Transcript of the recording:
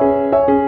you